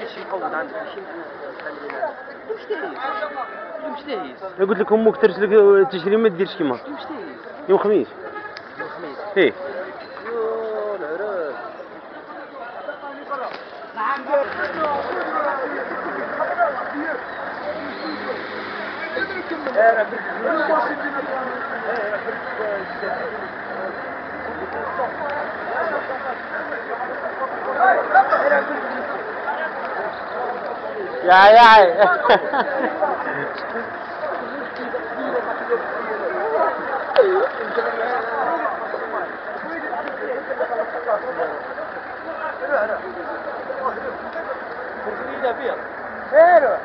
إيش يقود عندك إيش دايز أنا قلت لك أمك ترسل لك تشري ما ديرش كيما. يوم خميس. يوم خميس إيه Ai, ai. Pero